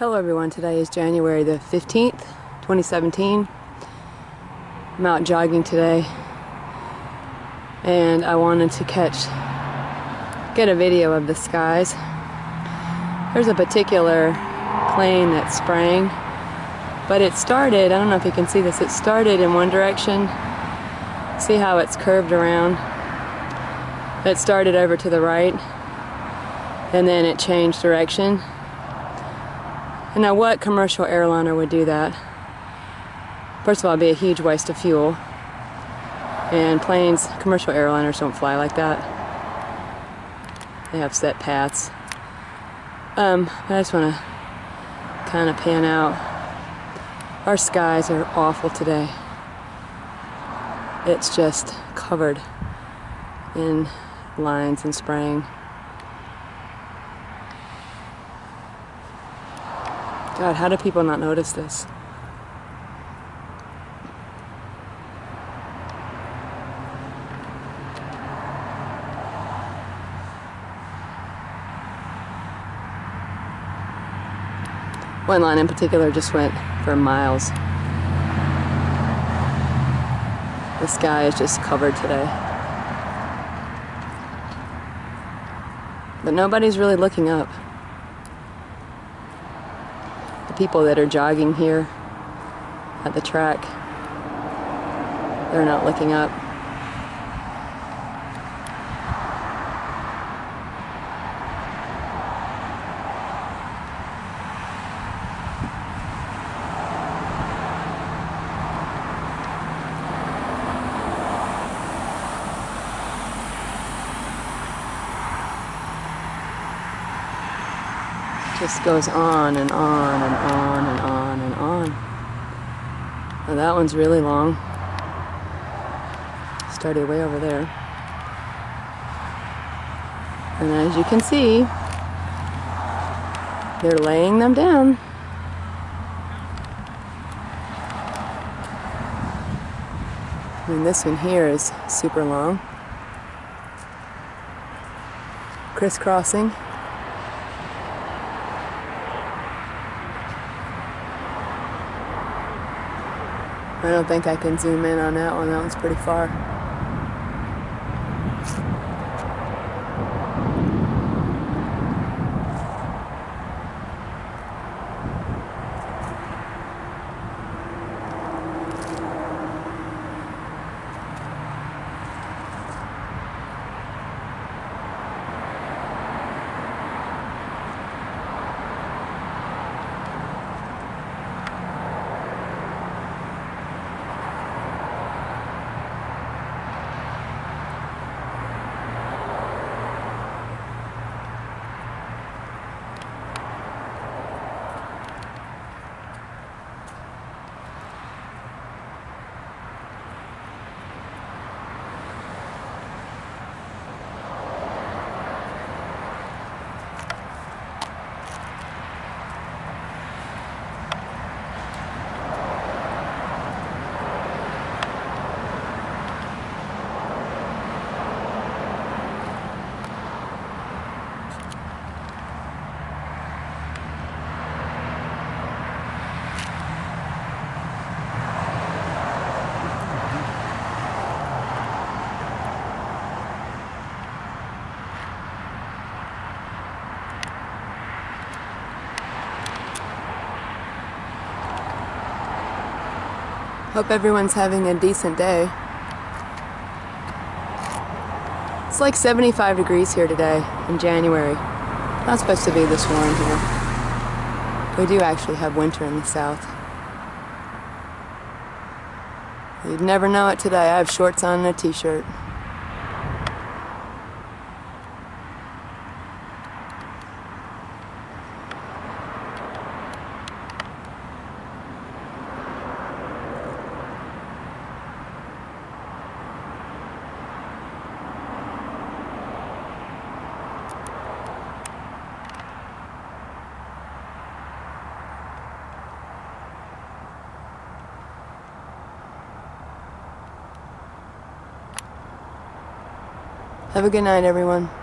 Hello everyone, today is January the 15th, 2017. I'm out jogging today and I wanted to catch, get a video of the skies. There's a particular plane that sprang, but it started, I don't know if you can see this, it started in one direction. See how it's curved around? It started over to the right and then it changed direction and now what commercial airliner would do that? First of all, it'd be a huge waste of fuel. And planes, commercial airliners don't fly like that. They have set paths. Um, I just want to kind of pan out. Our skies are awful today. It's just covered in lines and spraying. God, how do people not notice this? One line in particular just went for miles. The sky is just covered today. But nobody's really looking up people that are jogging here at the track. They're not looking up. just goes on and on and on and on. Now that one's really long. Started way over there. And as you can see, they're laying them down. And this one here is super long. Crisscrossing. I don't think I can zoom in on that one. That one's pretty far. Hope everyone's having a decent day. It's like 75 degrees here today in January. Not supposed to be this warm here. We do actually have winter in the south. You'd never know it today. I have shorts on and a t-shirt. Have a good night, everyone.